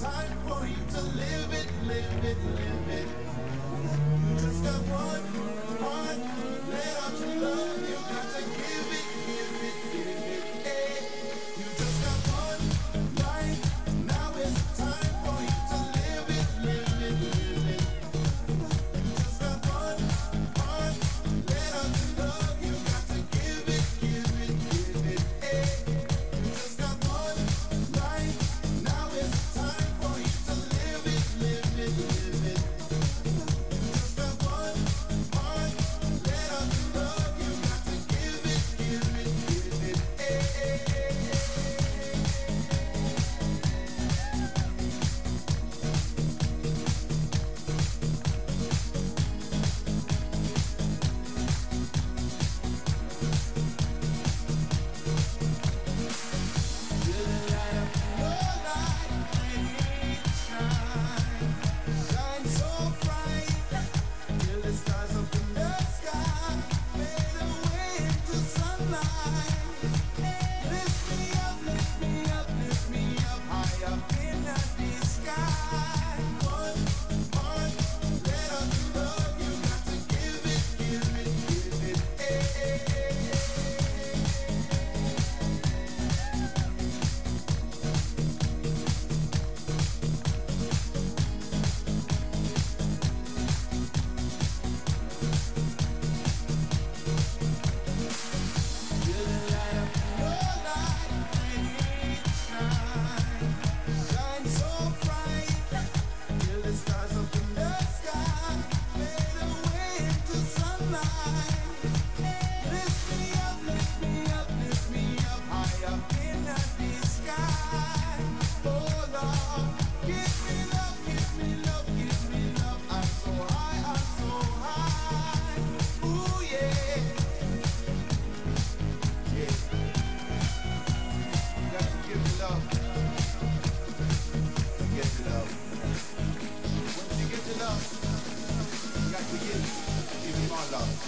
time for you to live Give